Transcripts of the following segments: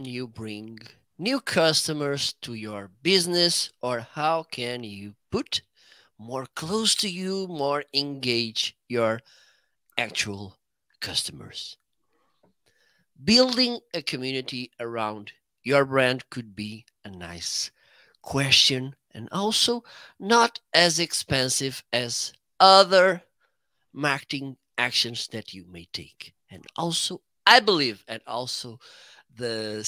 can you bring new customers to your business or how can you put more close to you, more engage your actual customers? Building a community around your brand could be a nice question and also not as expensive as other marketing actions that you may take. And also, I believe, and also the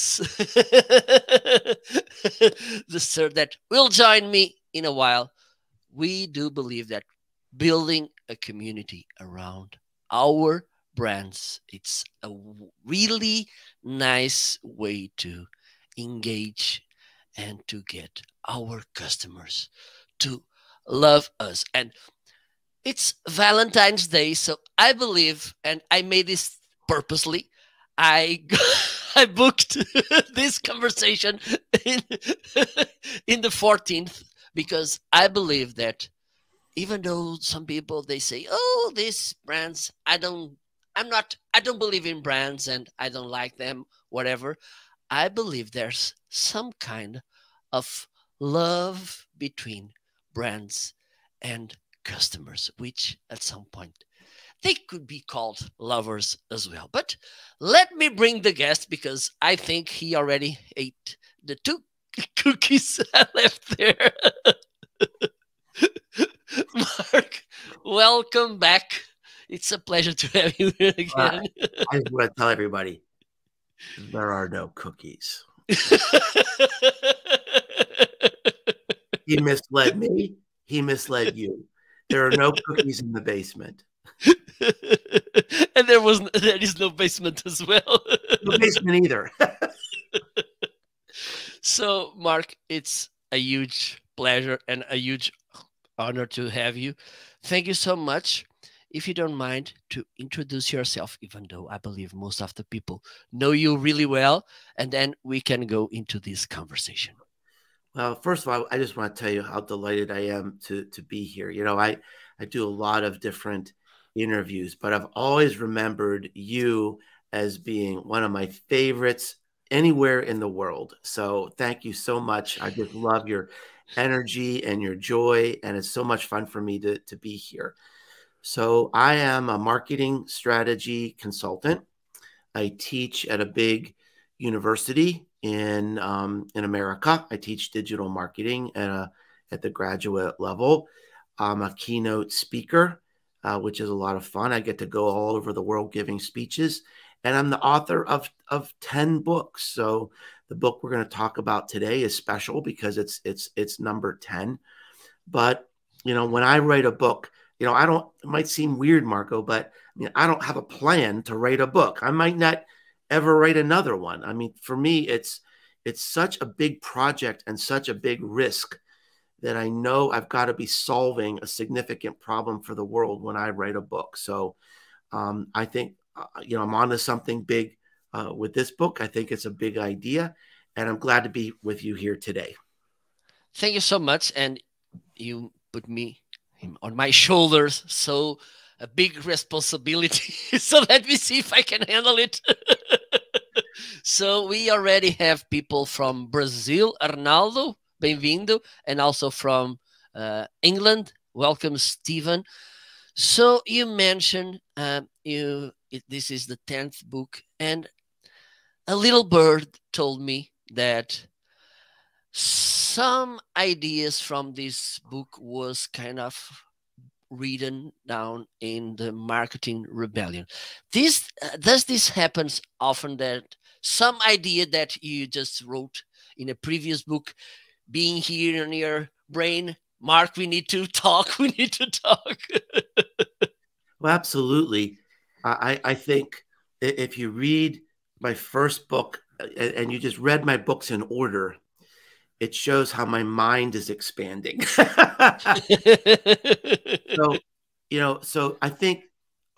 the sir that will join me in a while, we do believe that building a community around our brands it's a really nice way to engage and to get our customers to love us. And it's valentine's day so i believe and i made this purposely i i booked this conversation in in the 14th because i believe that even though some people they say oh these brands i don't i'm not i don't believe in brands and i don't like them whatever i believe there's some kind of love between brands and customers which at some point they could be called lovers as well but let me bring the guest because i think he already ate the two cookies i left there Mark, welcome back. It's a pleasure to have you here again. Uh, I just want to tell everybody there are no cookies. he misled me. He misled you. There are no cookies in the basement. and there was there is no basement as well. no basement either. so, Mark, it's a huge pleasure and a huge honor to have you. Thank you so much. If you don't mind to introduce yourself, even though I believe most of the people know you really well, and then we can go into this conversation. Well, first of all, I just want to tell you how delighted I am to to be here. You know, I I do a lot of different interviews, but I've always remembered you as being one of my favorites anywhere in the world. So thank you so much. I just love your energy and your joy. And it's so much fun for me to, to be here. So, I am a marketing strategy consultant. I teach at a big university in um, in America. I teach digital marketing at a at the graduate level. I'm a keynote speaker, uh, which is a lot of fun. I get to go all over the world giving speeches, and I'm the author of of ten books. So the book we're going to talk about today is special because it's it's it's number 10. But you know, when I write a book, you know, I don't it might seem weird, Marco, but I mean, I don't have a plan to write a book. I might not ever write another one. I mean, for me, it's it's such a big project and such a big risk that I know I've got to be solving a significant problem for the world when I write a book. So um, I think, uh, you know, I'm on to something big uh, with this book. I think it's a big idea, and I'm glad to be with you here today. Thank you so much. And you put me on my shoulders. So, a big responsibility. so, let me see if I can handle it. so, we already have people from Brazil, Arnaldo, bem-vindo, and also from uh, England. Welcome, Stephen. So you mentioned uh, you it, this is the tenth book, and a little bird told me that some ideas from this book was kind of written down in the marketing rebellion this uh, does this happens often that some idea that you just wrote in a previous book being here in your brain. Mark we need to talk. We need to talk. Well absolutely. I i think if you read my first book uh, and you just read my books in order, it shows how my mind is expanding. so, you know, so I think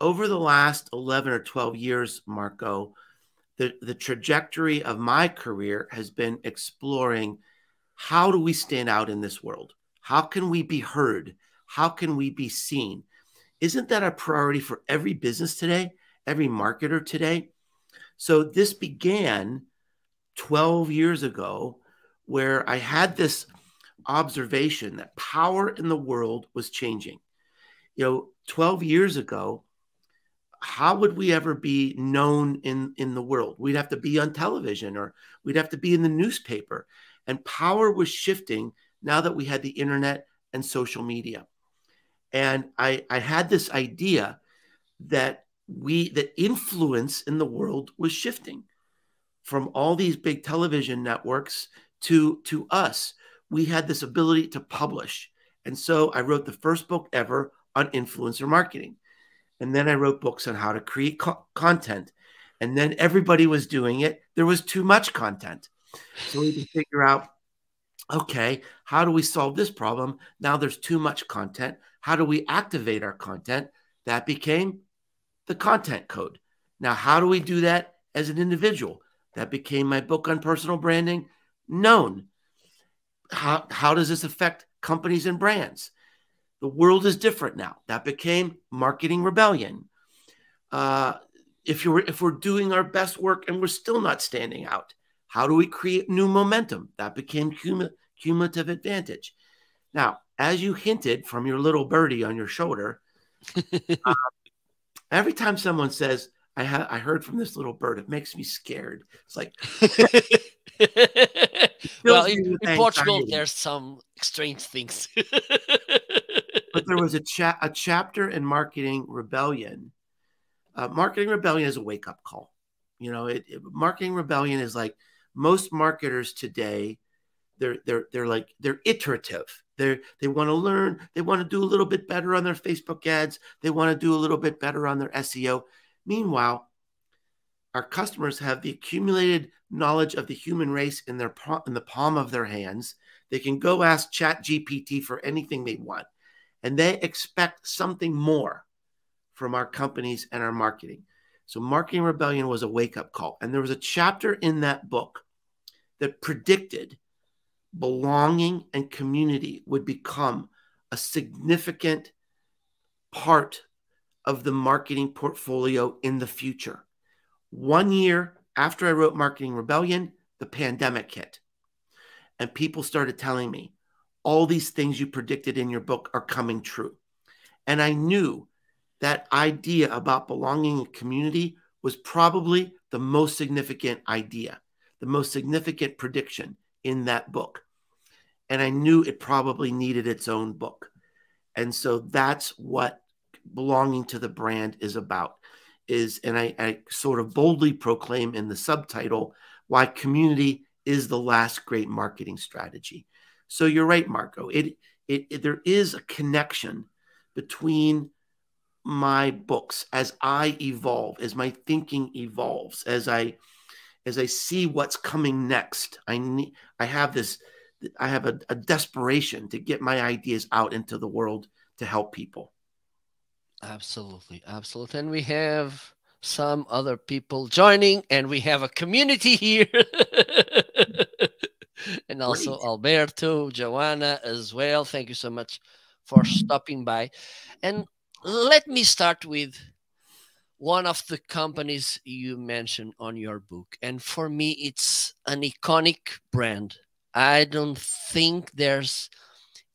over the last 11 or 12 years, Marco, the, the trajectory of my career has been exploring how do we stand out in this world? How can we be heard? How can we be seen? Isn't that a priority for every business today, every marketer today? So this began 12 years ago where I had this observation that power in the world was changing. You know, 12 years ago, how would we ever be known in, in the world? We'd have to be on television or we'd have to be in the newspaper. And power was shifting now that we had the internet and social media. And I, I had this idea that we that influence in the world was shifting from all these big television networks to to us. We had this ability to publish. And so i wrote the first book ever on influencer marketing. And then i wrote books on how to create co- content. And then everybody was doing it. There was too much content so we can figure out okay how do we solve this problem now there's too much content how do we activate our content that became the content code. Now, how do we do that as an individual? That became my book on personal branding, known. How, how does this affect companies and brands? The world is different now. That became marketing rebellion. Uh, if you're if we're doing our best work and we're still not standing out, how do we create new momentum? That became cum- cumulative advantage. Now, as you hinted from your little birdie on your shoulder, uh, Every time someone says, I, ha- I heard from this little bird, it makes me scared. It's like, well, in, in Portugal, there's some strange things. but there was a, cha- a chapter in Marketing Rebellion. Uh, Marketing Rebellion is a wake up call. You know, it, it, Marketing Rebellion is like most marketers today. They're they're they're like they're iterative. They they want to learn. They want to do a little bit better on their Facebook ads. They want to do a little bit better on their SEO. Meanwhile, our customers have the accumulated knowledge of the human race in their in the palm of their hands. They can go ask Chat GPT for anything they want, and they expect something more from our companies and our marketing. So, Marketing Rebellion was a wake up call, and there was a chapter in that book that predicted belonging and community would become a significant part of the marketing portfolio in the future. One year after I wrote Marketing Rebellion, the pandemic hit. And people started telling me, all these things you predicted in your book are coming true. And I knew that idea about belonging and community was probably the most significant idea, the most significant prediction in that book and I knew it probably needed its own book. And so that's what belonging to the brand is about is and I, I sort of boldly proclaim in the subtitle why community is the last great marketing strategy. So you're right, Marco. It, it, it there is a connection between my books as I evolve, as my thinking evolves, as I as I see what's coming next. I need I have this I have a, a desperation to get my ideas out into the world to help people. Absolutely, absolutely. And we have some other people joining, and we have a community here. and also Great. Alberto, Joanna as well. Thank you so much for stopping by. And let me start with one of the companies you mentioned on your book. And for me, it's an iconic brand I don't think there's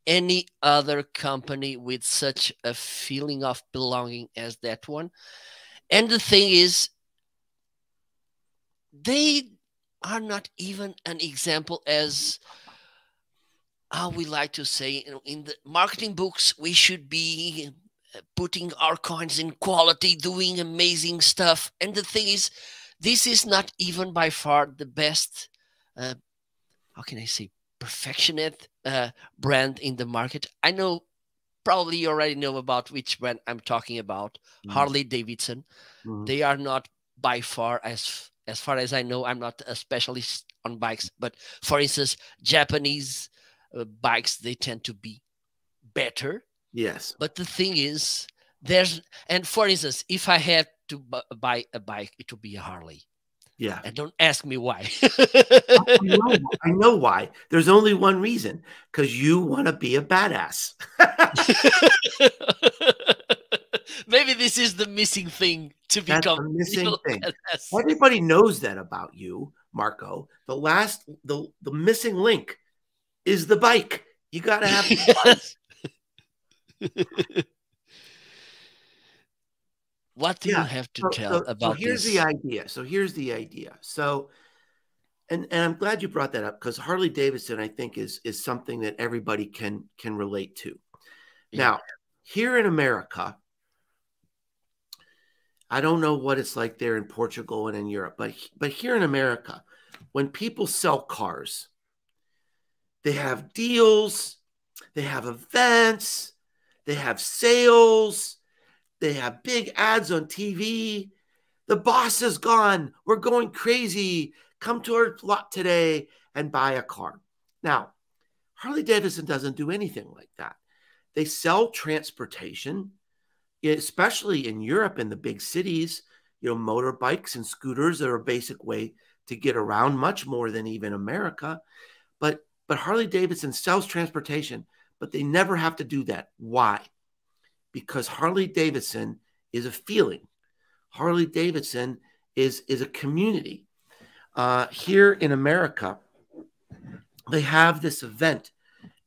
any other company with such a feeling of belonging as that one. And the thing is, they are not even an example as how we like to say in the marketing books we should be putting our coins in quality doing amazing stuff and the thing is this is not even by far the best uh, how can I say perfectionist uh, brand in the market. I know probably you already know about which brand I'm talking about, mm. Harley Davidson. Mm. They are not by far as as far as I know. I'm not a specialist on bikes, but for instance, Japanese uh, bikes they tend to be better. Yes. But the thing is, there's and for instance, if I had to buy a bike, it would be a Harley. Yeah. And don't ask me why. I, know, I know why. There's only one reason because you want to be a badass. Maybe this is the missing thing to That's become missing thing. Badass. Everybody knows that about you, Marco. The last, the the missing link is the bike. You got to have. what do yeah. you have to so, tell so, about so here's this? the idea. So here's the idea. So, and and I'm glad you brought that up because Harley Davidson, I think, is is something that everybody can can relate to. Yeah. Now, here in America, I don't know what it's like there in Portugal and in Europe, but but here in America, when people sell cars, they have deals, they have events, they have sales, they have big ads on TV. The boss is gone. We're going crazy. Come to our lot today and buy a car. Now, Harley Davidson doesn't do anything like that. They sell transportation, especially in Europe in the big cities. You know, motorbikes and scooters are a basic way to get around, much more than even America. But but Harley Davidson sells transportation, but they never have to do that. Why? Because Harley Davidson is a feeling. Harley Davidson is is a community. Uh, here in America, they have this event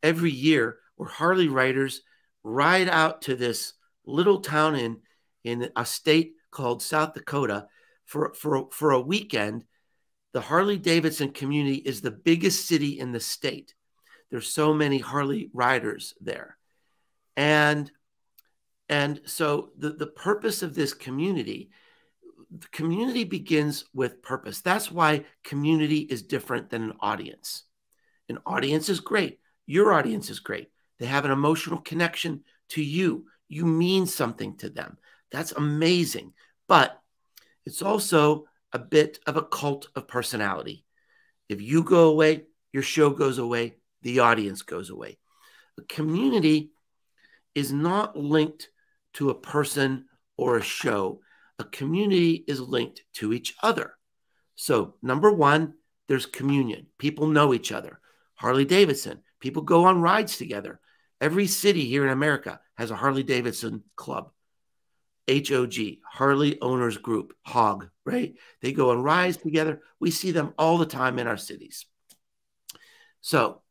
every year where Harley riders ride out to this little town in in a state called South Dakota for for for a weekend the Harley Davidson community is the biggest city in the state. There's so many Harley riders there. And and so the, the purpose of this community, the community begins with purpose. That's why community is different than an audience. An audience is great. Your audience is great. They have an emotional connection to you. You mean something to them. That's amazing. But it's also a bit of a cult of personality. If you go away, your show goes away, the audience goes away. A community is not linked to a person or a show. A community is linked to each other. So, number one, there's communion. People know each other. Harley Davidson, people go on rides together. Every city here in America has a Harley Davidson club. HOG, Harley Owners Group, HOG, right? They go and rise together. We see them all the time in our cities. So,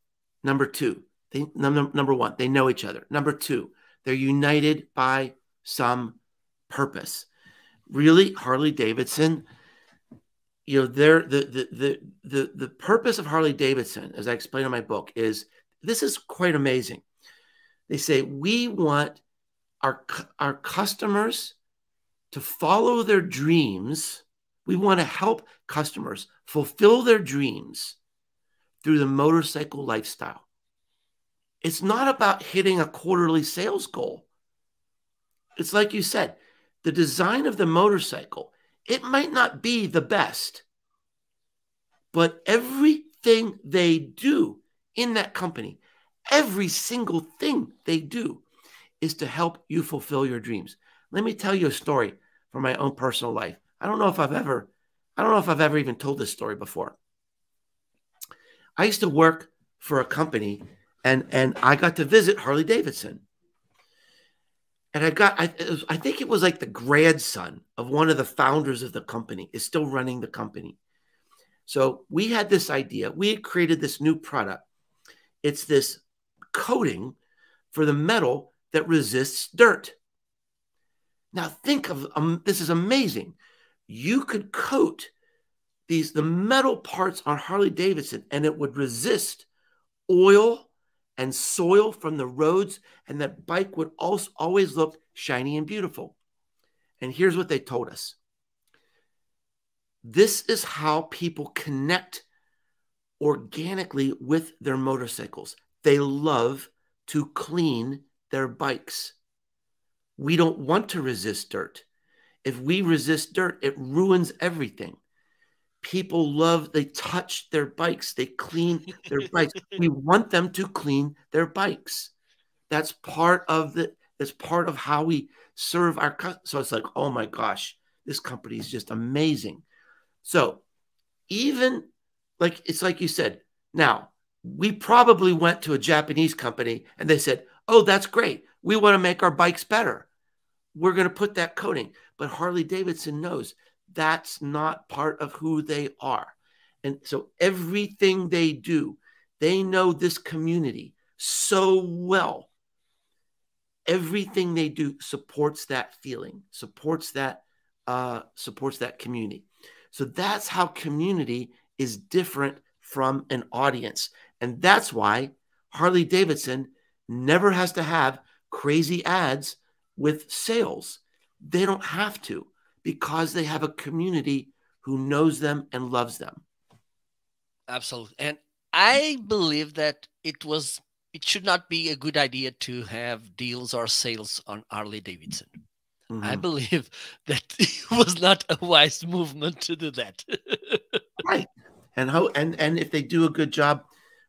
number two, they, number, number one, they know each other. Number two, they're united by some purpose. Really, Harley Davidson, you know, they're the the the the the purpose of Harley Davidson, as I explain in my book, is this is quite amazing. They say we want our, our customers to follow their dreams. We want to help customers fulfill their dreams through the motorcycle lifestyle. It's not about hitting a quarterly sales goal. It's like you said, the design of the motorcycle, it might not be the best, but everything they do in that company, every single thing they do is to help you fulfill your dreams. Let me tell you a story from my own personal life. I don't know if I've ever, I don't know if I've ever even told this story before. I used to work for a company and and I got to visit Harley Davidson. And I got, I, was, I think it was like the grandson of one of the founders of the company is still running the company. So we had this idea. We had created this new product. It's this coating for the metal that resists dirt. Now think of um, this is amazing. You could coat these the metal parts on Harley Davidson and it would resist oil and soil from the roads and that bike would also always look shiny and beautiful. And here's what they told us. This is how people connect organically with their motorcycles. They love to clean their bikes. We don't want to resist dirt. If we resist dirt, it ruins everything. People love, they touch their bikes, they clean their bikes. We want them to clean their bikes. That's part of the, that's part of how we serve our customers. So it's like, oh my gosh, this company is just amazing. So even like, it's like you said, now we probably went to a Japanese company and they said, Oh, that's great. We want to make our bikes better. We're going to put that coating. But Harley Davidson knows that's not part of who they are. And so everything they do, they know this community so well. Everything they do supports that feeling, supports that uh, supports that community. So that's how community is different from an audience. And that's why Harley Davidson never has to have crazy ads with sales. They don't have to because they have a community who knows them and loves them. Absolutely. And I believe that it was it should not be a good idea to have deals or sales on Harley Davidson. Mm-hmm. I believe that it was not a wise movement to do that. right. And how and and if they do a good job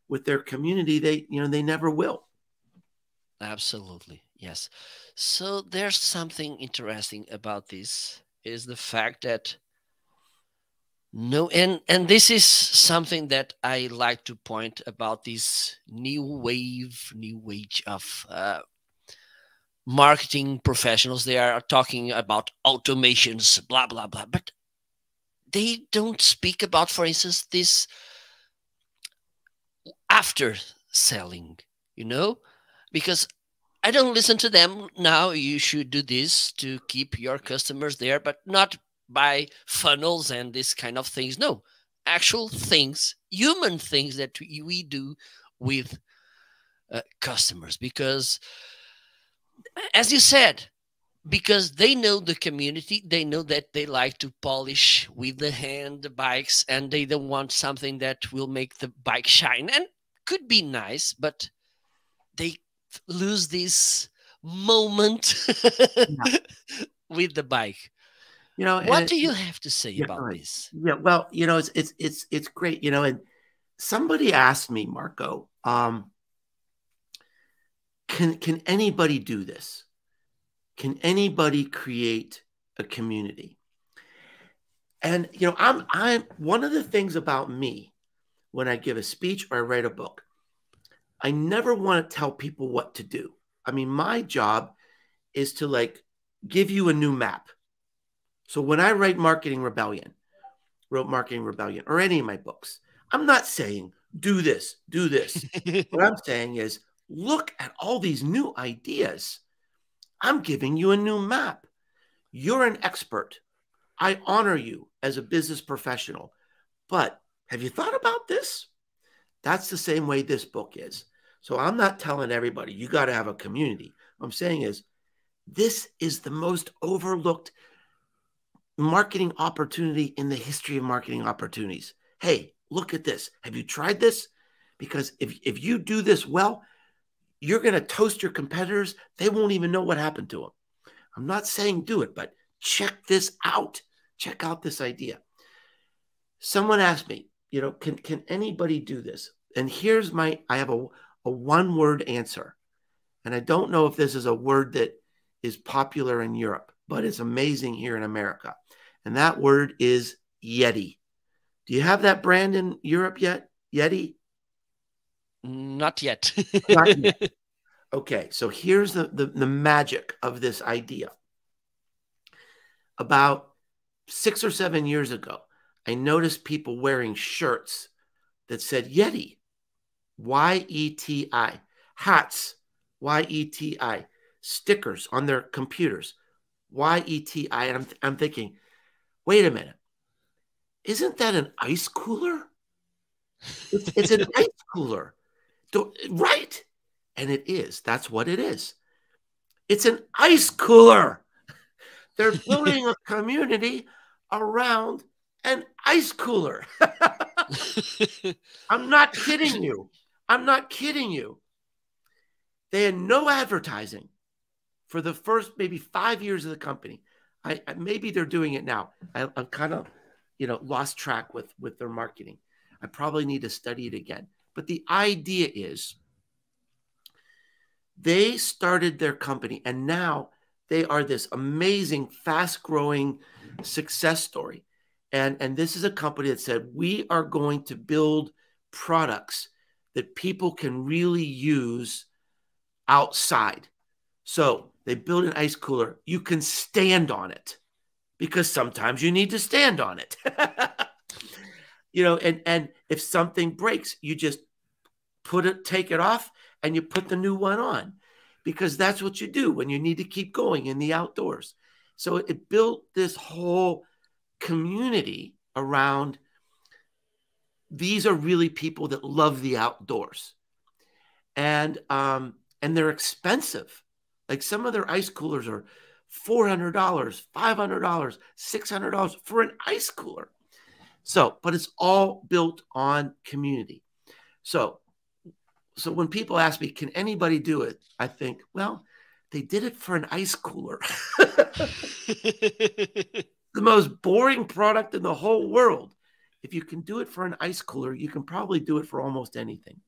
with their community, they you know they never will. Absolutely. Yes. So there's something interesting about this is the fact that no and and this is something that I like to point about this new wave, new age of uh, marketing professionals. They are talking about automations, blah blah blah, but they don't speak about, for instance, this after selling. You know, because I don't listen to them now. You should do this to keep your customers there, but not by funnels and this kind of things. No, actual things, human things that we do with uh, customers. Because, as you said, because they know the community, they know that they like to polish with the hand the bikes, and they don't want something that will make the bike shine. And could be nice, but they lose this moment yeah. with the bike. You know, what do you have to say yeah, about this? Yeah, well, you know, it's it's it's it's great, you know, and somebody asked me, Marco, um, can can anybody do this? Can anybody create a community? And you know, I'm I'm one of the things about me when I give a speech or I write a book, I never want to tell people what to do. I mean, my job is to like give you a new map. So when I write Marketing Rebellion, wrote Marketing Rebellion, or any of my books, I'm not saying do this, do this. what I'm saying is look at all these new ideas. I'm giving you a new map. You're an expert. I honor you as a business professional, but have you thought about this? That's the same way this book is. So I'm not telling everybody you got to have a community. What I'm saying is this is the most overlooked marketing opportunity in the history of marketing opportunities. Hey, look at this. Have you tried this? Because if, if you do this well, you're going to toast your competitors. They won't even know what happened to them. I'm not saying do it, but check this out. Check out this idea. Someone asked me, you know, can, can anybody do this? And here's my, I have a, a one word answer. And I don't know if this is a word that is popular in Europe, but it's amazing here in America. And that word is Yeti. Do you have that brand in Europe yet? Yeti? Not yet. Not yet. Okay, so here's the, the, the magic of this idea. About six or seven years ago, I noticed people wearing shirts that said Yeti. Y E T I. Hats, Y E T I. Stickers on their computers, Y E T I. And I'm, I'm thinking, wait a minute. Isn't that an ice cooler? It's, it's an ice cooler. Right? And it is. That's what it is. It's an ice cooler. They're building a community around an ice cooler. I'm not kidding you. I'm not kidding you. They had no advertising for the first maybe five years of the company. I, I maybe they're doing it now. I, I'm kind of, you know, lost track with with their marketing. I probably need to study it again. But the idea is, they started their company, and now they are this amazing, fast growing success story. And, and this is a company that said, we are going to build products that people can really use outside. So they build an ice cooler. You can stand on it because sometimes you need to stand on it. you know, and and if something breaks, you just put it, take it off, and you put the new one on, because that's what you do when you need to keep going in the outdoors. So it built this whole community around. These are really people that love the outdoors, and um, and they're expensive. Like some of their ice coolers are $400, $500, $600 for an ice cooler. So, but it's all built on community. So, so when people ask me, can anybody do it? I think, well, they did it for an ice cooler. the most boring product in the whole world. If you can do it for an ice cooler, you can probably do it for almost anything.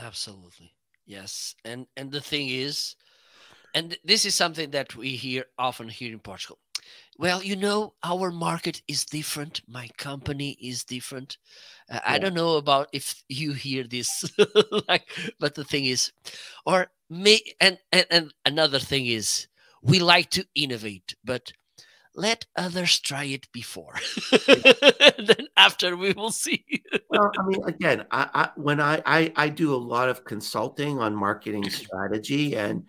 Absolutely. Yes. And and the thing is, and this is something that we hear often here in Portugal. Well, you know, our market is different. My company is different. Uh, yeah. I don't know about if you hear this, like, but the thing is, or me, and, and and another thing is, we like to innovate, but let others try it before. then after we will see. well, I mean, again, I, I when I, I I do a lot of consulting on marketing strategy and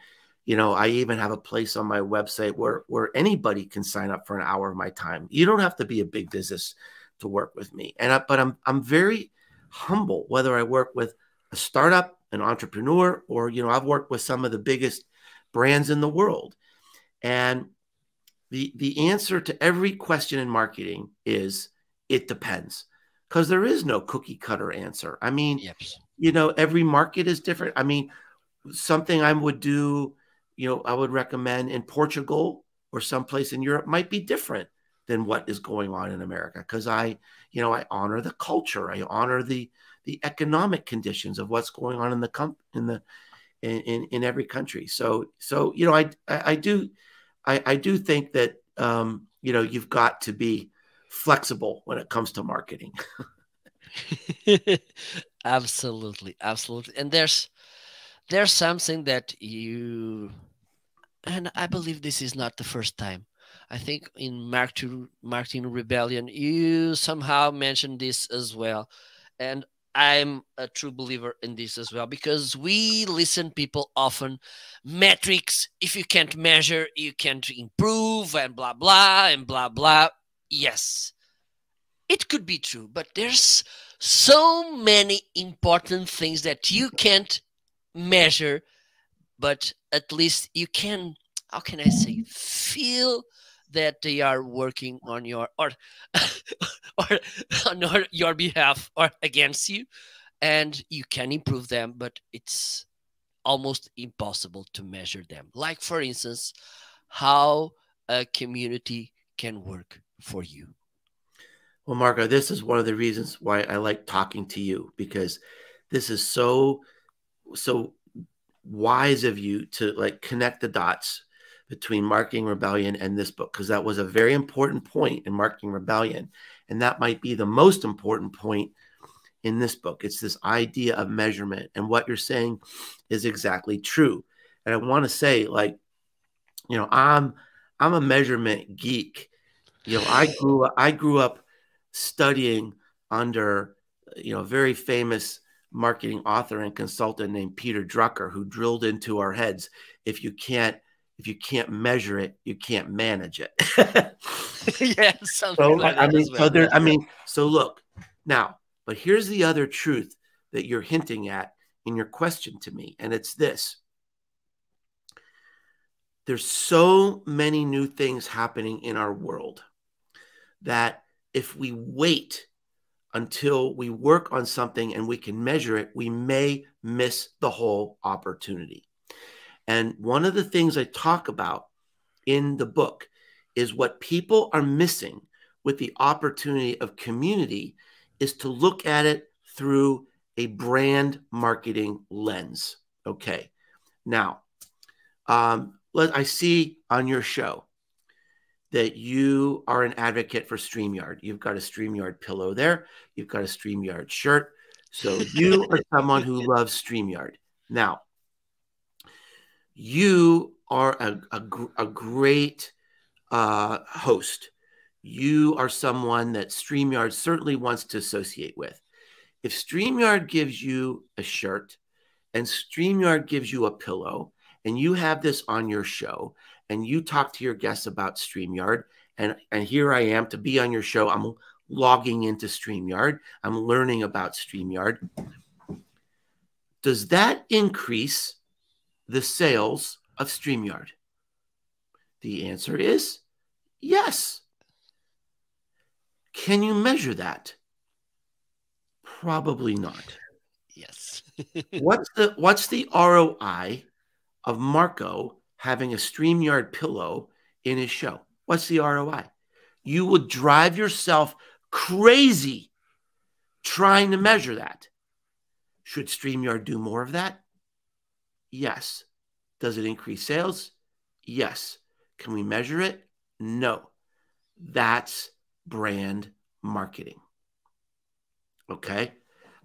you know i even have a place on my website where where anybody can sign up for an hour of my time you don't have to be a big business to work with me and I, but i'm i'm very humble whether i work with a startup an entrepreneur or you know i've worked with some of the biggest brands in the world and the the answer to every question in marketing is it depends because there is no cookie cutter answer i mean yep. you know every market is different i mean something i would do you know, I would recommend in Portugal or someplace in Europe might be different than what is going on in America because I, you know, I honor the culture, I honor the the economic conditions of what's going on in the com- in the in, in, in every country. So so you know, I I, I do I, I do think that um, you know you've got to be flexible when it comes to marketing. absolutely, absolutely, and there's there's something that you and I believe this is not the first time. I think in Marketing, Marketing Rebellion, you somehow mentioned this as well. And I'm a true believer in this as well because we listen people often metrics if you can't measure you can't improve and blah blah and blah blah. Yes it could be true but there's so many important things that you can't measure but at least you can how can i say feel that they are working on your or or on your behalf or against you and you can improve them but it's almost impossible to measure them. Like for instance how a community can work for you. Well marco this is one of the reasons why i like talking to you because this is so so wise of you to like connect the dots between marketing rebellion and this book because that was a very important point in marketing rebellion and that might be the most important point in this book. It's this idea of measurement and what you're saying is exactly true. And i want to say like you know i'm i'm a measurement geek. You know i grew up i grew up studying under you know a very famous marketing author and consultant named Peter Drucker who drilled into our heads if you can't if you can't measure it, you can't manage it. yeah, so, like I mean, so there, I mean, so look now, but here's the other truth that you're hinting at in your question to me, and it's this: there's so many new things happening in our world that if we wait until we work on something and we can measure it, we may miss the whole opportunity. And one of the things I talk about in the book is what people are missing with the opportunity of community is to look at it through a brand marketing lens. Okay. Now, um, let, I see on your show that you are an advocate for StreamYard. You've got a StreamYard pillow there, you've got a StreamYard shirt. So you are someone who loves StreamYard. Now, you are a, a, a great uh, host. you are someone that StreamYard certainly wants to associate with. If StreamYard gives you a shirt and StreamYard gives you a pillow, and you have this on your show, and you talk to your guests about StreamYard, and, and here I am to be on your show, I'm logging into StreamYard, I'm learning about StreamYard. Does that increase the sales of StreamYard? The answer is yes. Can you measure that? Probably not. Yes. what's the what's the ROI of Marco having a StreamYard pillow in his show? What's the ROI? You would drive yourself crazy trying to measure that. Should StreamYard do more of that? Yes. Does it increase sales? Yes. Can we measure it? No. That's brand marketing. Okay.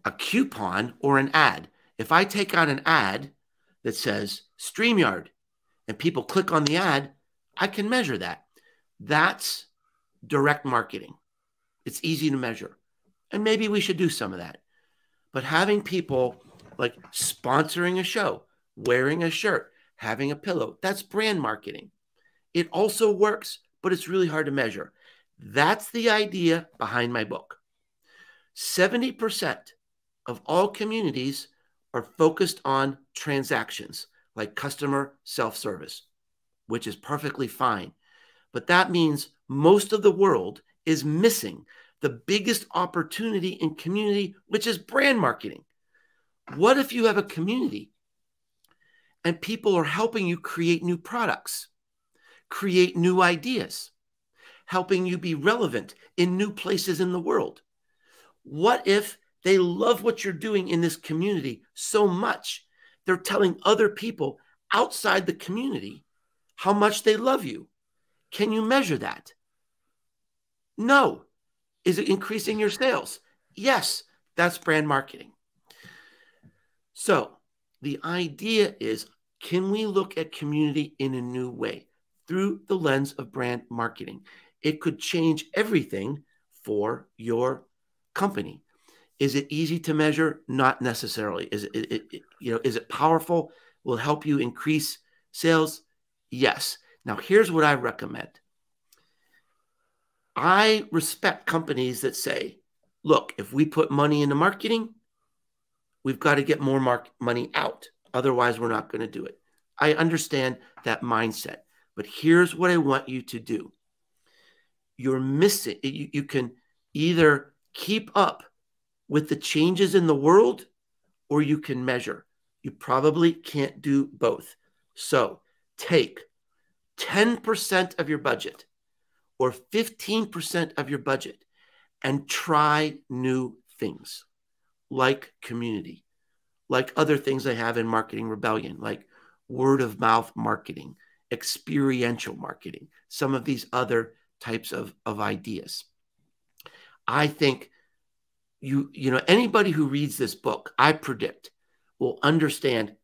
A coupon or an ad. If I take on an ad that says StreamYard and people click on the ad, I can measure that. That's direct marketing. It's easy to measure. And maybe we should do some of that. But having people like sponsoring a show, wearing a shirt, having a pillow, that's brand marketing. It also works, but it's really hard to measure. That's the idea behind my book. 70% of all communities are focused on transactions like customer self service, which is perfectly fine. But that means most of the world is missing the biggest opportunity in community, which is brand marketing. What if you have a community and people are helping you create new products, create new ideas, helping you be relevant in new places in the world? What if they love what you're doing in this community so much, they're telling other people outside the community how much they love you? Can you measure that? No. Is it increasing your sales? Yes, that's brand marketing. So the idea is can we look at community in a new way through the lens of brand marketing? It could change everything for your company. Is it easy to measure? Not necessarily. Is it, it, it, you know is it powerful? Will help you increase sales? Yes. Now here's what I recommend. I respect companies that say, look, if we put money into marketing, we've got to get more mark- money out. Otherwise, we're not going to do it. I understand that mindset. But here's what I want you to do you're missing, you, you can either keep up with the changes in the world or you can measure. You probably can't do both. So take 10% of your budget or 15% of your budget and try new things like community, like other things I have in Marketing Rebellion, like word of mouth marketing, experiential marketing, some of these other types of, of ideas. I think you, you know, anybody who reads this book, I predict, will understand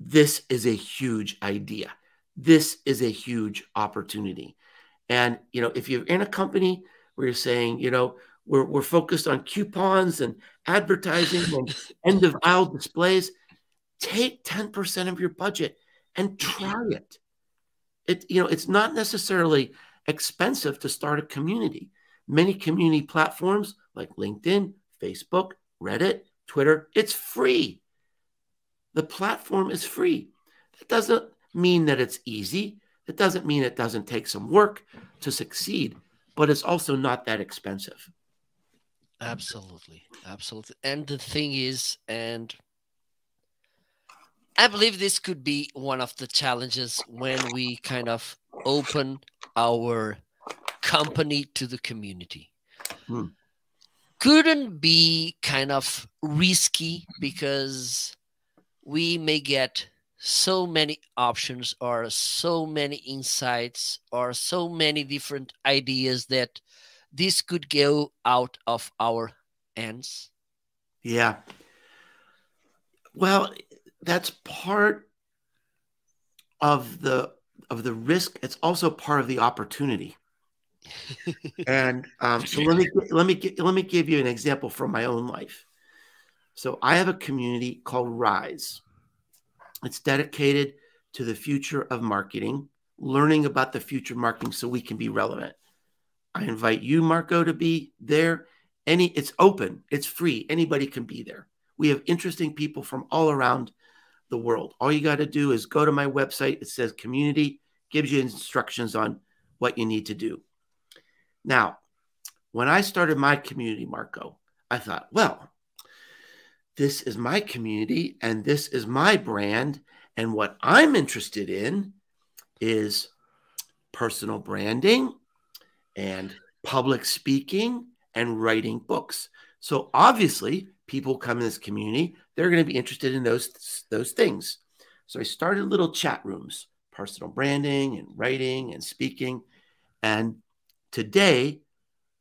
this is a huge idea. This is a huge opportunity. And, you know, if you're in a company where you're saying, you know, we're, we're focused on coupons and advertising and end of aisle displays, take 10% of your budget and try it. It, you know, it's not necessarily expensive to start a community. Many community platforms like LinkedIn, Facebook, Reddit, Twitter, it's free. The platform is free. That doesn't mean that it's easy. It doesn't mean it doesn't take some work to succeed, but it's also not that expensive. Absolutely. Absolutely. And the thing is, and I believe this could be one of the challenges when we kind of open our company to the community. Hmm. Couldn't be kind of risky because we may get so many options or so many insights or so many different ideas that this could go out of our hands yeah well that's part of the of the risk it's also part of the opportunity and um, so let me let me let me give you an example from my own life. So I have a community called Rise. It's dedicated to the future of marketing, learning about the future marketing so we can be relevant. I invite you, Marco, to be there. Any, it's open, it's free. Anybody can be there. We have interesting people from all around the world. All you got to do is go to my website. It says community, gives you instructions on what you need to do. Now, when I started my community, Marco, I thought, well, this is my community and this is my brand. And what I'm interested in is personal branding and public speaking and writing books. So obviously, people come in this community, they're going to be interested in those those things. So I started little chat rooms, personal branding and writing and speaking. And today,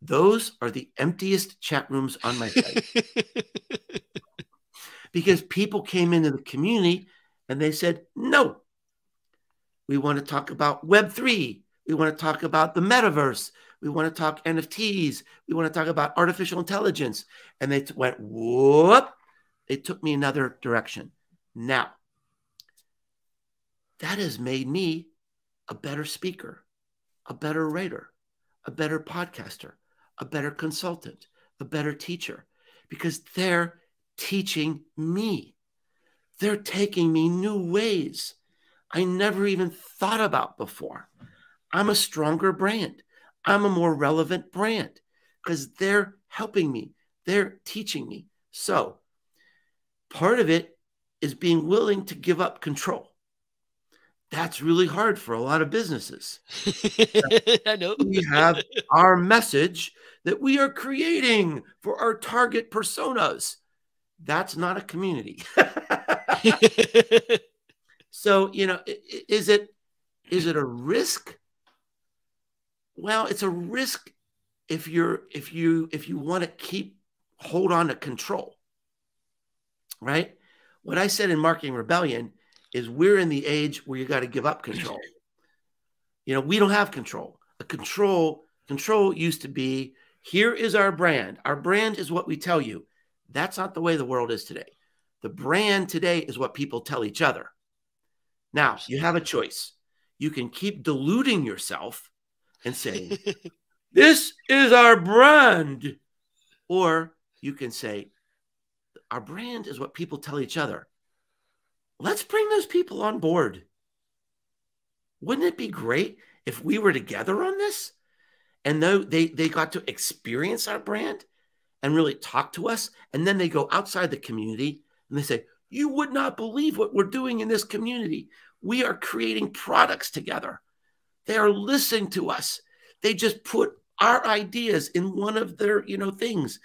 those are the emptiest chat rooms on my site. because people came into the community and they said, no, we want to talk about Web3. We want to talk about the metaverse. We want to talk NFTs. We want to talk about artificial intelligence. And they went, whoop. It took me another direction. Now, that has made me a better speaker, a better writer, a better podcaster, a better consultant, a better teacher, because they're teaching me. They're taking me new ways I never even thought about before. I'm a stronger brand. I'm a more relevant brand because they're helping me, they're teaching me. So, part of it is being willing to give up control. That's really hard for a lot of businesses. I know. we have our message that we are creating for our target personas. That's not a community. so, you know, is it is it a risk? Well, it's a risk if you're if you if you want to keep hold on to control. Right? What I said in marketing rebellion is we're in the age where you got to give up control. You know, we don't have control. A control control used to be here is our brand. Our brand is what we tell you. That's not the way the world is today. The brand today is what people tell each other. Now, you have a choice. You can keep deluding yourself and saying, This is our brand. Or you can say, Our brand is what people tell each other. Let's bring those people on board. Wouldn't it be great if we were together on this? And though they, they got to experience our brand and really talk to us, and then they go outside the community and they say, You would not believe what we're doing in this community. We are creating products together. They are listening to us. They just put our ideas in one of their, you know, things.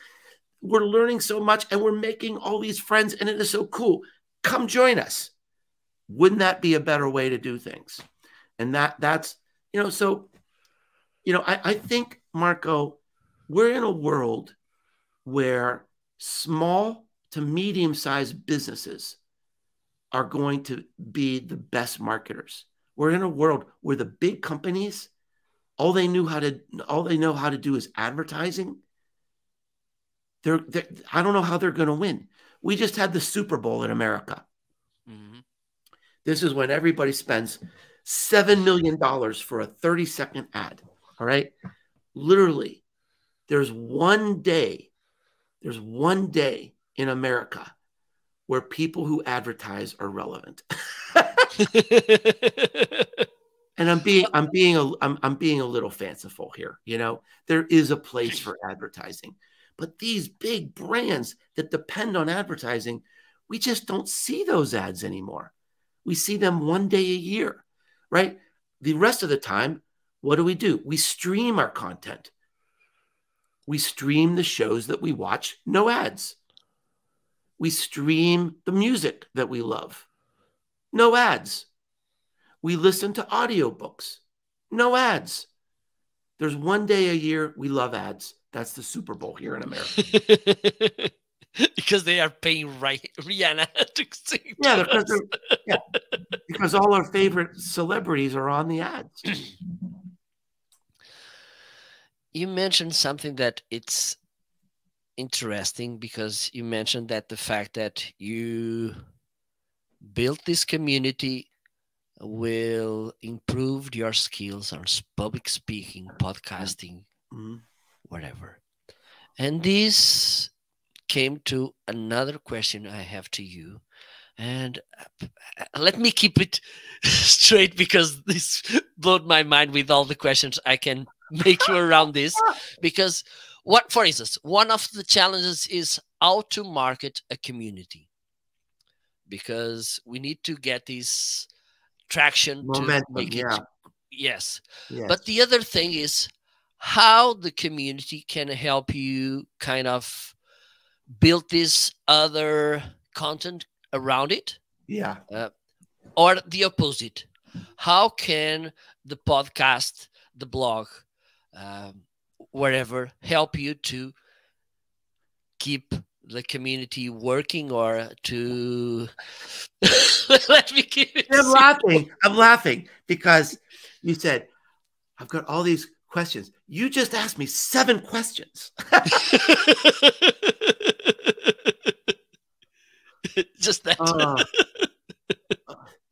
We're learning so much and we're making all these friends and it is so cool. Come join us. Wouldn't that be a better way to do things? And that that's, you know, so, you know, I, I think, Marco, we're in a world where small to medium sized businesses are going to be the best marketers. We're in a world where the big companies, all they knew how to, all they know how to do is advertising. They're, they're I don't know how they're going to win. We just had the Super Bowl in America. Mm-hmm. This is when everybody spends $7 million for a 30 second ad. All right. Literally, there's one day, there's one day in America where people who advertise are relevant. and I'm being I'm being a I'm, I'm being a little fanciful here, you know. There is a place for advertising. But these big brands that depend on advertising, we just don't see those ads anymore. We see them one day a year, right? The rest of the time, what do we do? We stream our content. We stream the shows that we watch, no ads. We stream the music that we love. No ads. We listen to audiobooks. No ads. There's one day a year we love ads. That's the Super Bowl here in America. because they are paying right, Rihanna to sing. Yeah, because, yeah, because all our favorite celebrities are on the ads. you mentioned something that it's interesting because you mentioned that the fact that you built this community will improve your skills on public speaking, podcasting, mm-hmm. whatever. And this came to another question I have to you. And uh, let me keep it straight because this blew my mind with all the questions I can make you around this. Because what, for instance, one of the challenges is how to market a community because we need to get this traction Momentum, to make yeah. Yes. yes. But the other thing is how the community can help you kind of build this other content around it. Yeah. Uh, or the opposite. How can the podcast, the blog, um, wherever help you to keep the community working or to let me keep it I'm laughing. I'm laughing because you said, I've got all these questions. You just asked me seven questions. just that. Uh,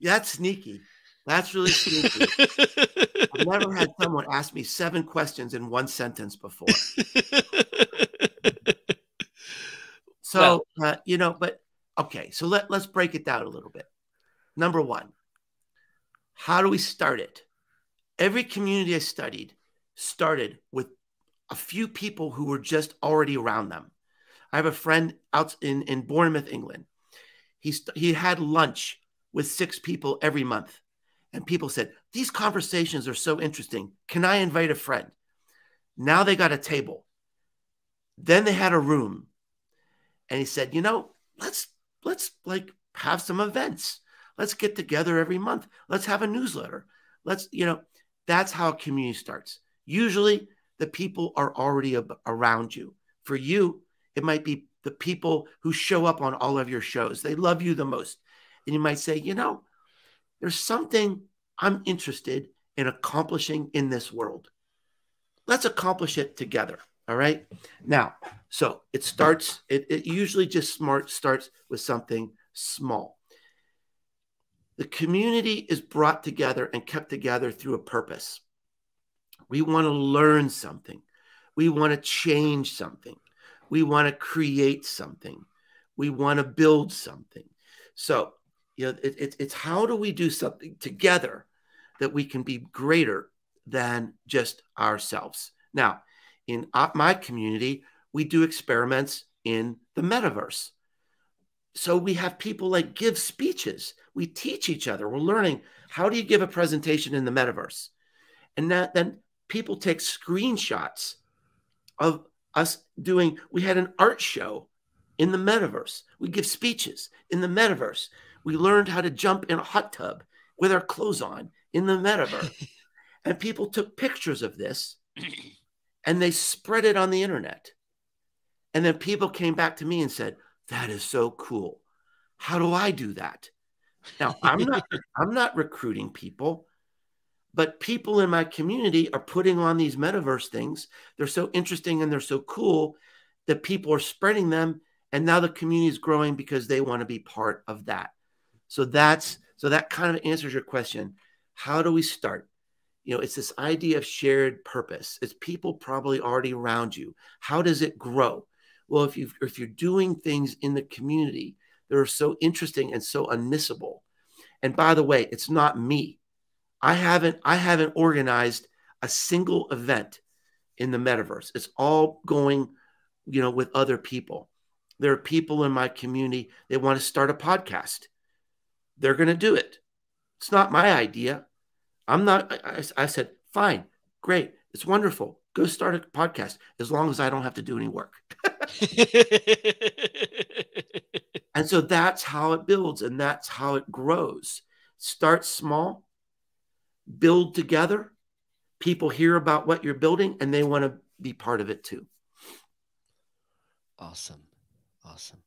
that's sneaky. That's really sneaky. I've never had someone ask me seven questions in one sentence before. so, well, uh, you know, but okay, so let, let's break it down a little bit. Number one, how do we start it? Every community I studied started with a few people who were just already around them. I have a friend out in, in Bournemouth, England. He, he had lunch with six people every month. And people said, These conversations are so interesting. Can I invite a friend? Now they got a table. Then they had a room. And he said, You know, let's, let's like have some events. Let's get together every month. Let's have a newsletter. Let's, you know, that's how a community starts. Usually the people are already around you. For you, it might be the people who show up on all of your shows. They love you the most. And you might say, you know, there's something I'm interested in accomplishing in this world. Let's accomplish it together. All right. Now, so it starts, it, it usually just smart starts with something small. The community is brought together and kept together through a purpose. We want to learn something. We want to change something. We want to create something. We want to build something. So you know, it, it, it's how do we do something together that we can be greater than just ourselves. Now, in my community, we do experiments in the metaverse. So we have people like give speeches. We teach each other. We're learning how do you give a presentation in the metaverse? And that, then people take screenshots of us doing, we had an art show in the metaverse. We give speeches in the metaverse. We learned how to jump in a hot tub with our clothes on in the metaverse. and people took pictures of this and they spread it on the internet. And then people came back to me and said, That is so cool. How do I do that? Now, I'm not I'm not recruiting people, but people in my community are putting on these metaverse things. They're so interesting and they're so cool that people are spreading them and now the community is growing because they want to be part of that. So that's so that kind of answers your question. How do we start? You know, it's this idea of shared purpose. It's people probably already around you. How does it grow? Well, if you if you're doing things in the community that are so interesting and so unmissable. And by the way, it's not me. I haven't I haven't organized a single event in the metaverse. It's all going, you know, with other people. There are people in my community they want to start a podcast they're going to do it. It's not my idea. I'm not, I, I, said, fine, great. It's wonderful. Go start a podcast as long as I don't have to do any work. and so that's how it builds and that's how it grows. Start small, build together. People hear about what you're building and they want to be part of it too. Awesome. Awesome.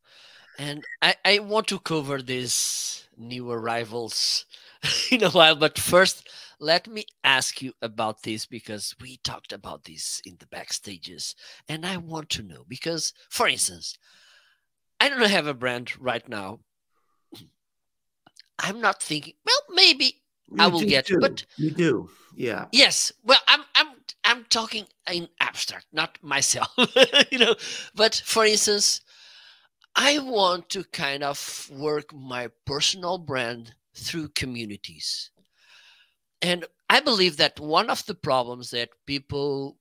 And I, I want to cover these new arrivals in a while. But first, let me ask you about this because we talked about this in the backstages and I want to know because for instance, I don't have a brand right now. I'm not thinking, well, maybe you I will get, do. but you do. Yeah. Yes. Well, I'm I'm I'm talking in abstract, not myself. you know, but for instance, I want to kind of work my personal brand through communities. And I believe that one of the problems that people,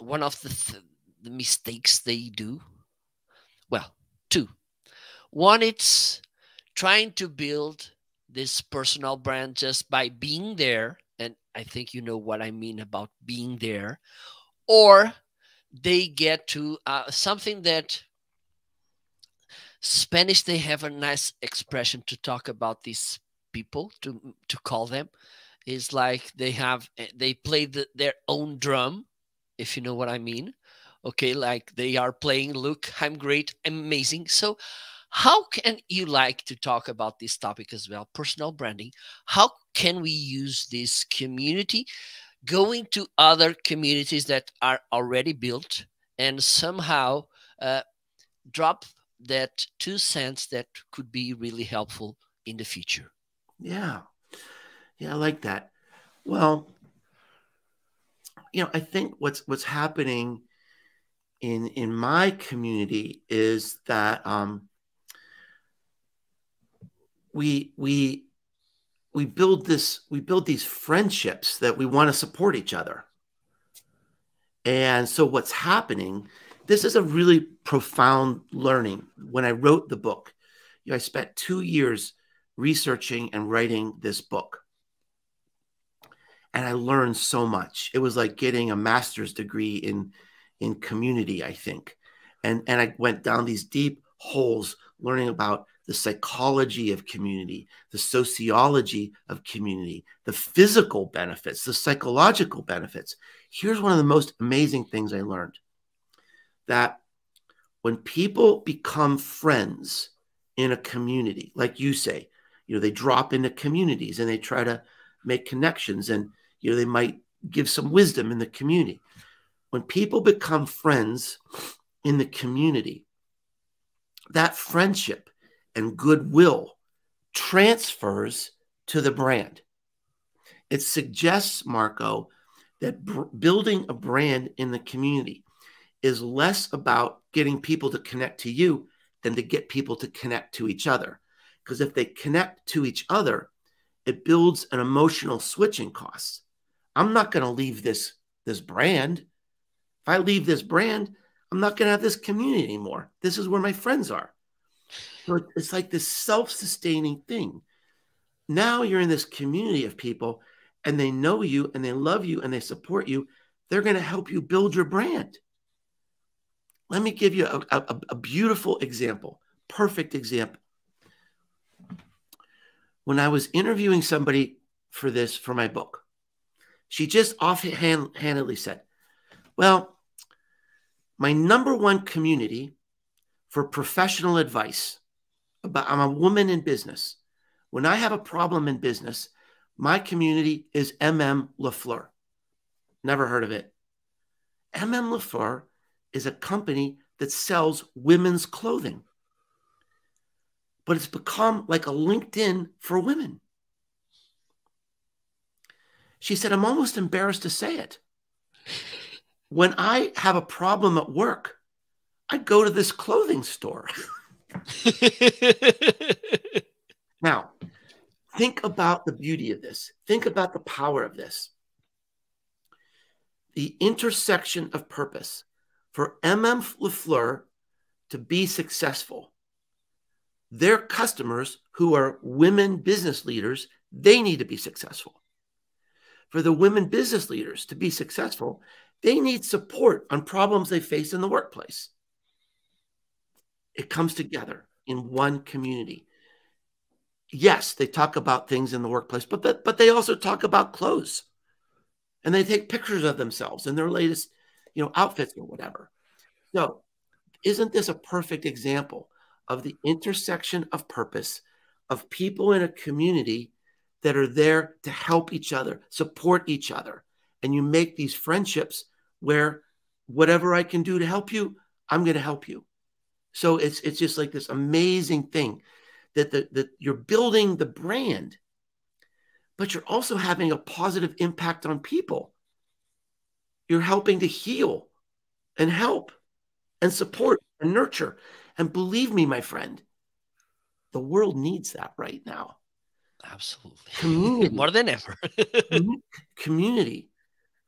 one of the, th- the mistakes they do, well, two. One, it's trying to build this personal brand just by being there. And I think you know what I mean about being there. Or they get to uh, something that Spanish, they have a nice expression to talk about these people, to, to call them. Is like they have, eh, they play the, their own drum, if you know what I mean. Okay, like they are playing, look, I'm great, amazing. So, how can you like to talk about this topic as well, personal branding? How can we use this community going to other communities that are already built and somehow uh, drop that two cents that could be really helpful in the future. Yeah. Yeah, I like that. Well, you know, I think what's what's happening in in my community is that um we we we build this we build these friendships that we want to support each other. And so what's happening this is a really profound learning. When I wrote the book, you know, I spent two years researching and writing this book. And I learned so much. It was like getting a master's degree in, in community, I think. And, and I went down these deep holes learning about the psychology of community, the sociology of community, the physical benefits, the psychological benefits. Here's one of the most amazing things I learned that when people become friends in a community, like you say, you know, they drop into communities and they try to make connections and, you know, they might give some wisdom in the community. When people become friends in the community, that friendship and goodwill transfers to the brand. It suggests, Marco, that building a brand in the community is less about getting people to connect to you than to get people to connect to each other. Because if they connect to each other, it builds an emotional switching cost. I'm not going to leave this this brand. If I leave this brand, I'm not going to have this community anymore. This is where my friends are. So it's like this self-sustaining thing. Now you're in this community of people and they know you and they love you and they support you. They're going to help you build your brand. Let me give you a, a, a beautiful example, perfect example. When I was interviewing somebody for this, for my book, she just offhandedly said, Well, my number one community for professional advice about I'm a woman in business. When I have a problem in business, my community is MM LaFleur. Never heard of it. MM LaFleur is a company that sells women's clothing. But it's become like a LinkedIn for women. She said, I'm almost embarrassed to say it. When I have a problem at work, I go to this clothing store. now, think about the beauty of this. Think about the power of this. The intersection of purpose for MM LaFleur to be successful, their customers who are women business leaders, they need to be successful. For the women business leaders to be successful, they need support on problems they face in the workplace. It comes together in one community. Yes, they talk about things in the workplace, but that, but they also talk about clothes. And they take pictures of themselves in their latest you know, outfits or whatever. So, isn't this a perfect example of the intersection of purpose of people in a community that are there to help each other, support each other. And you make these friendships where whatever I can do to help you, I'm going to help you. So it's it's just like this amazing thing that the, that you're building the brand, but you're also having a positive impact on people. You're helping to heal and help and support and nurture. And believe me, my friend, the world needs that right now. Absolutely. Community. More than ever. community.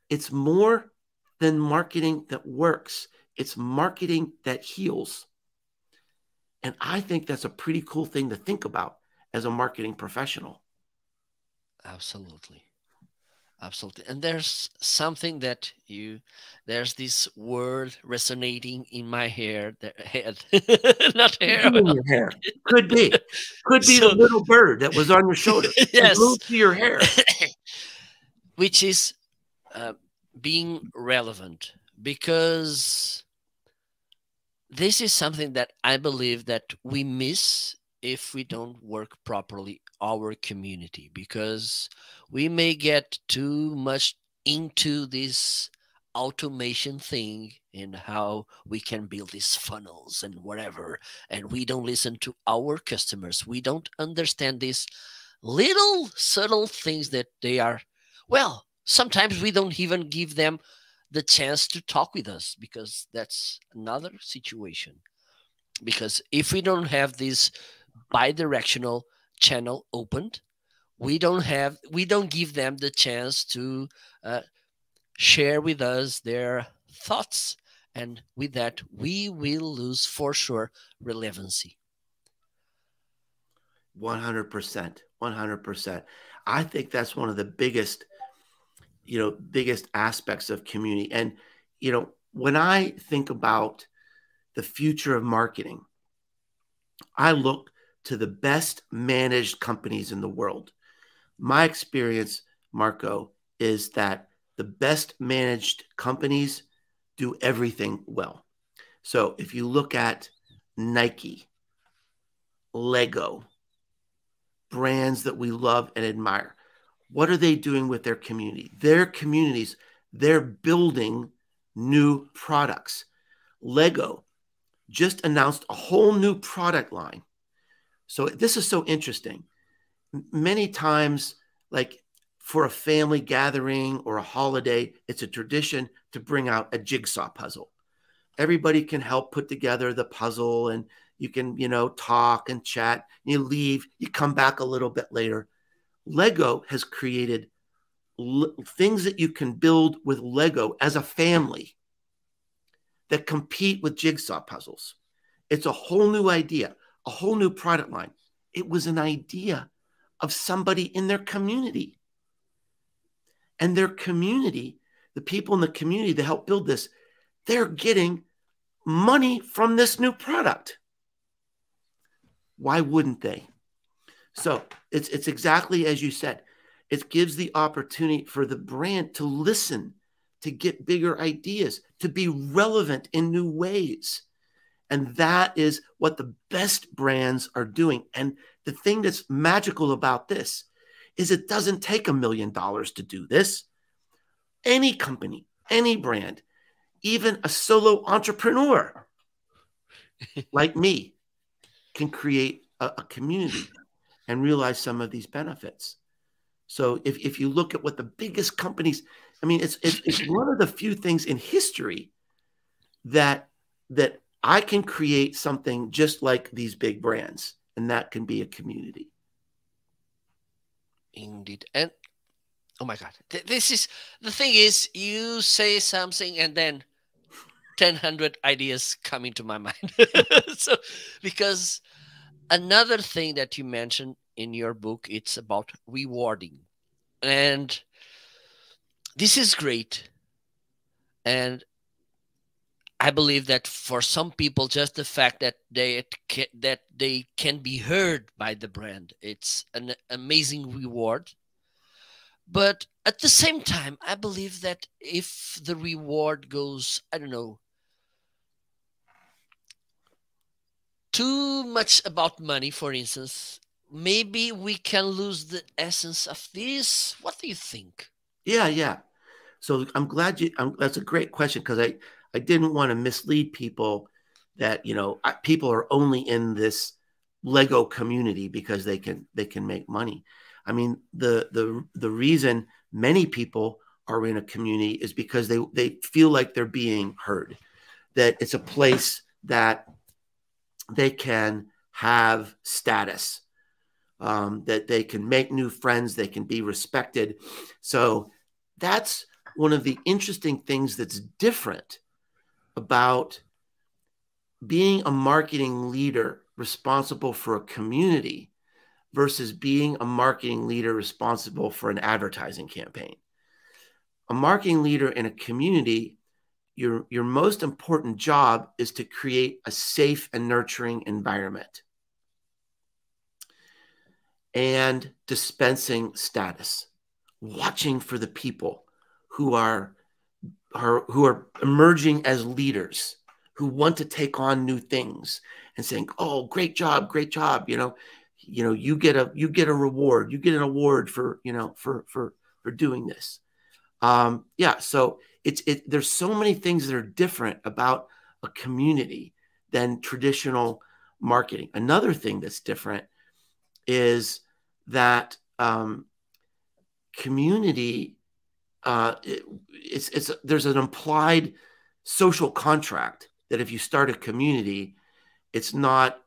It's more than marketing that works, it's marketing that heals. And I think that's a pretty cool thing to think about as a marketing professional. Absolutely absolutely and there's something that you there's this word resonating in my hair the head not hair your hair. Could be. Could be so, the little bird that was on your shoulder. Yes. to your hair. Which is uh, being relevant because this is something that i believe that we miss if we don't work properly our community because we may get too much into this automation thing and how we can build these funnels and whatever and we don't listen to our customers. We don't understand these little subtle things that they are well sometimes we don't even give them the chance to talk with us because that's another situation. Because if we don't have this bi-directional channel opened. We don't have we don't give them the chance to uh, share with us their thoughts. And with that we will lose for sure relevancy. 100% 100% i think that's one of the biggest you know biggest aspects of community. And you know when i think about the future of marketing i look to the best managed companies in the world my experience, Marco, is that the best managed companies do everything well. So if you look at Nike, Lego, brands that we love and admire, what are they doing with their community? Their communities, they're building new products. Lego just announced a whole new product line. So this is so interesting many times, like for a family gathering or a holiday, it's a tradition to bring out a jigsaw puzzle. Everybody can help put together the puzzle and you can, you know, talk and chat. You leave, you come back a little bit later. Lego has created things that you can build with Lego as a family that compete with jigsaw puzzles. It's a whole new idea, a whole new product line. It was an idea of somebody in their community. And their community, the people in the community that help build this, they're getting money from this new product. Why wouldn't they? So it's it's exactly as you said. It gives the opportunity for the brand to listen, to get bigger ideas, to be relevant in new ways. And that is what the best brands are doing. And the thing that's magical about this is it doesn't take a million dollars to do this. Any company, any brand, even a solo entrepreneur like me can create a, a, community and realize some of these benefits. So if, if you look at what the biggest companies, I mean, it's, it's, it's one of the few things in history that that I can create something just like these big brands, and that can be a community. Indeed. And oh my God, this is the thing is, you say something and then 1000 ideas come into my mind. so, because another thing that you mentioned in your book, it's about rewarding. And this is great. And I believe that for some people, just the fact that they that they can be heard by the brand, it's an amazing reward. But at the same time, I believe that if the reward goes, I don't know, too much about money, for instance, maybe we can lose the essence of this. What do you think? Yeah, yeah. So I'm glad you. I'm, that's a great question because I I didn't want to mislead people that you know people are only in this Lego community because they can they can make money. I mean the the the reason many people are in a community is because they they feel like they're being heard, that it's a place that they can have status, um, that they can make new friends, they can be respected. So that's one of the interesting things that's different about being a marketing leader responsible for a community versus being a marketing leader responsible for an advertising campaign. A marketing leader in a community, your, your most important job is to create a safe and nurturing environment and dispensing status, watching for the people who are, are who are emerging as leaders, who want to take on new things and saying, "Oh, great job, great job," you know, you know, you get a you get a reward, you get an award for you know for for for doing this. Um, yeah, so it's it. There's so many things that are different about a community than traditional marketing. Another thing that's different is that um, community. Uh, it, it's it's there's an implied social contract that if you start a community, it's not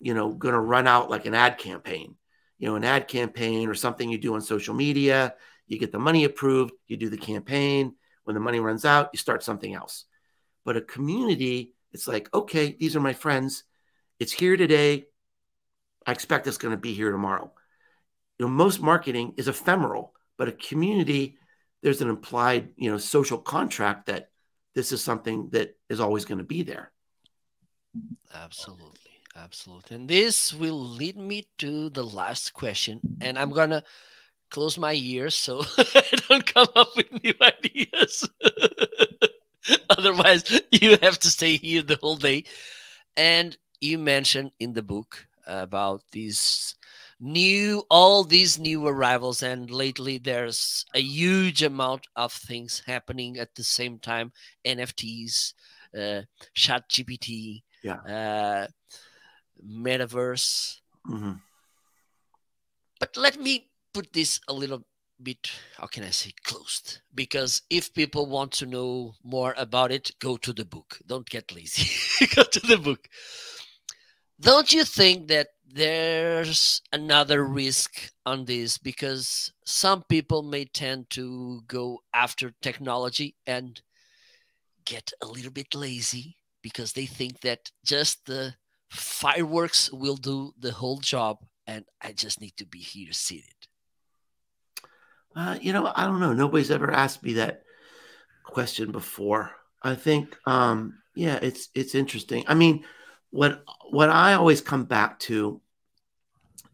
you know going to run out like an ad campaign. You know an ad campaign or something you do on social media you get the money approved you do the campaign. When the money runs out you start something else. But a community it's like okay these are my friends. It's here today. I expect it's going to be here tomorrow. You know most marketing is ephemeral but a community there's an implied you know social contract that this is something that is always going to be there absolutely Absolutely. And this will lead me to the last question. And I'm going to close my ears so I don't come up with new ideas. Otherwise, you have to stay here the whole day. And you mentioned in the book about these new, all these new arrivals. And lately, there's a huge amount of things happening at the same time NFTs, uh, Chat GPT. Yeah. Uh, metaverse. Mm-hmm. But let me put this a little bit, how can I say, closed. Because if people want to know more about it, go to the book. Don't get lazy. go to the book. Don't you think that there's another risk on this? Because some people may tend to go after technology and get a little bit lazy because they think that just the fireworks will do the whole job and I just need to be here seated? Uh, you know, I don't know. Nobody's ever asked me that question before. I think, um, yeah, it's it's interesting. I mean, what what I always come back to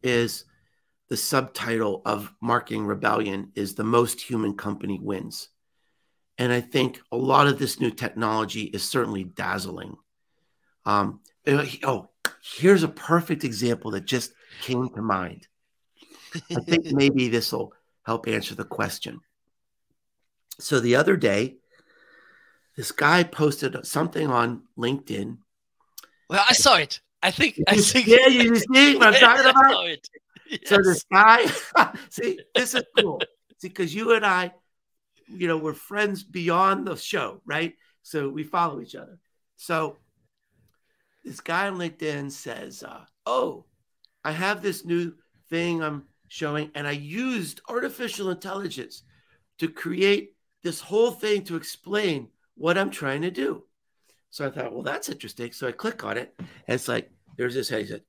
is the subtitle of Marketing Rebellion is the most human company wins. And I think a lot of this new technology is certainly dazzling. Um, oh, here's a perfect example that just came to mind. I think maybe this will help answer the question. So the other day, this guy posted something on LinkedIn. Well, I saw it. I think. I think yeah, you see what I'm talking about. Yes. So this guy, see, this is cool. See, because you and I, you know, we're friends beyond the show, right? So we follow each other. So this guy on LinkedIn says, uh, "Oh, I have this new thing I'm showing, and I used artificial intelligence to create this whole thing to explain what I'm trying to do." So I thought, well, that's interesting. So I click on it, and it's like there's this. head. He said,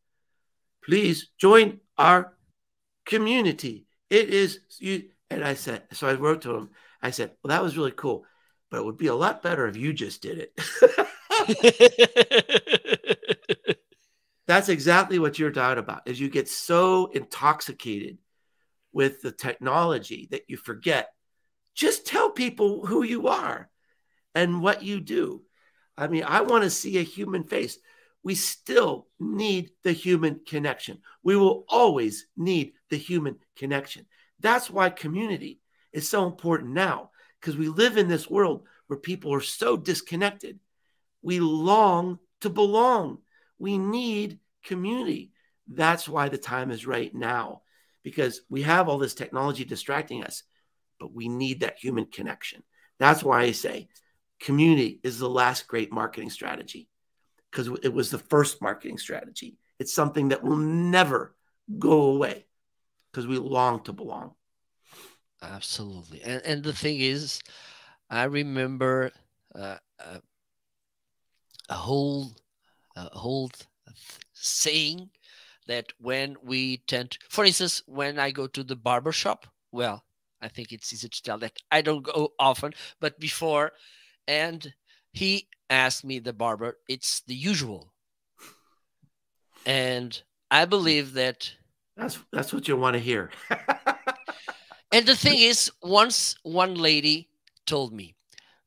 "Please join our community. It is you." And I said, so I wrote to him. I said, "Well, that was really cool, but it would be a lot better if you just did it." That's exactly what you're talking about. Is you get so intoxicated with the technology that you forget. Just tell people who you are and what you do. I mean, I want to see a human face. we still need the human connection. We will always need the human connection. That's why community is so important now because we live in this world where people are so disconnected. We long to belong. We need community. That's why the time is right now because we have all this technology distracting us, but we need that human connection. That's why I say community is the last great marketing strategy because it was the first marketing strategy. It's something that will never go away because we long to belong. Absolutely. And, and the thing is, I remember uh, uh, a whole, a whole saying that when we tend, for instance, when I go to the barber shop, well, I think it's easy to tell that I don't go often, but before, and he asked me, the barber, it's the usual. And I believe that that's that's what you want to hear. and the thing is, once one lady told me,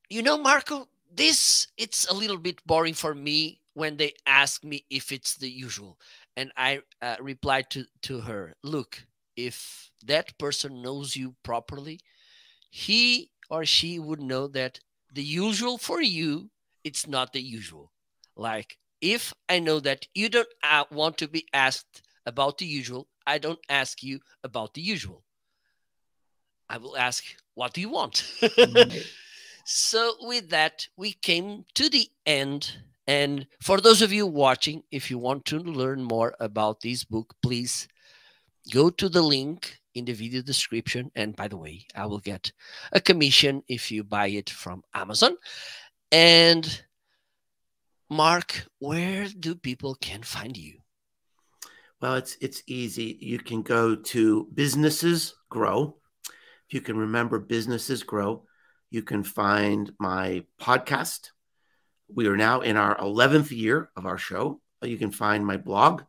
you know, Marco, this it's a little bit boring for me when they ask me if it's the usual. And I uh, replied to, to her, look, if that person knows you properly, he or she would know that the usual for you, it's not the usual. Like if I know that you don't uh, want to be asked about the usual, I don't ask you about the usual. I will ask, what do you want? so with that, we came to the end and for those of you watching, if you want to learn more about this book, please go to the link in the video description. And by the way, I will get a commission if you buy it from Amazon. And Mark, where do people can find you? Well, it's it's easy. You can go to Businesses Grow. If you can remember Businesses Grow, you can find my podcast we are now in our 11th year of our show. You can find my blog.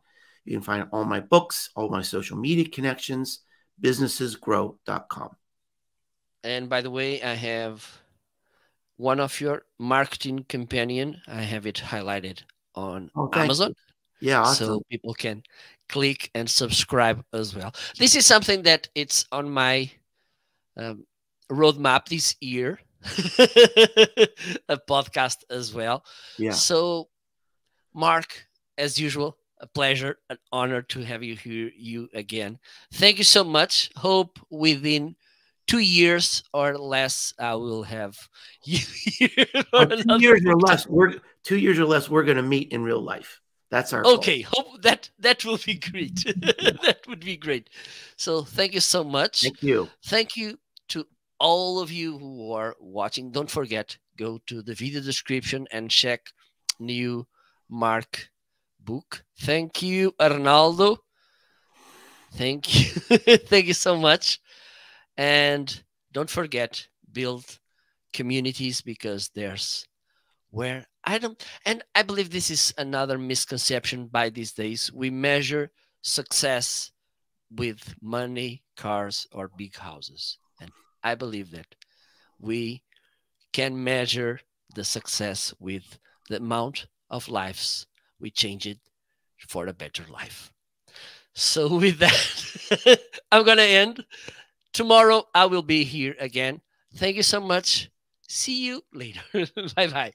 You can find all my books, all my social media connections, businessesgrow.com. And by the way, I have one of your marketing companion. I have it highlighted on oh, Amazon. You. Yeah, awesome. so people can click and subscribe as well. This is something that it's on my um, roadmap this year a podcast as well. Yeah. So, Mark, as usual, a pleasure, an honor to have you here, you again. Thank you so much. Hope within two years or less, I will have you here. Uh, two years or less, we're two years or less. We're going to meet in real life. That's our okay. Goal. Hope that that will be great. that would be great. So thank you so much. Thank you. Thank you to all of you who are watching, don't forget, go to the video description and check new Mark book. Thank you, Arnaldo. Thank you. Thank you so much. And don't forget, build communities because there's where I don't, and I believe this is another misconception by these days. We measure success with money, cars, or big houses. And I believe that we can measure the success with the amount of lives we change it for a better life. So with that, I'm going to end. Tomorrow I will be here again. Thank you so much. See you later. bye bye.